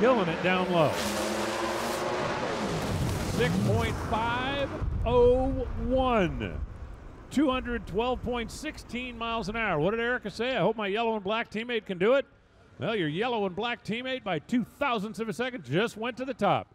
killing it down low. 6.501. 212.16 miles an hour. What did Erica say? I hope my yellow and black teammate can do it. Well, your yellow and black teammate by two thousandths of a second just went to the top.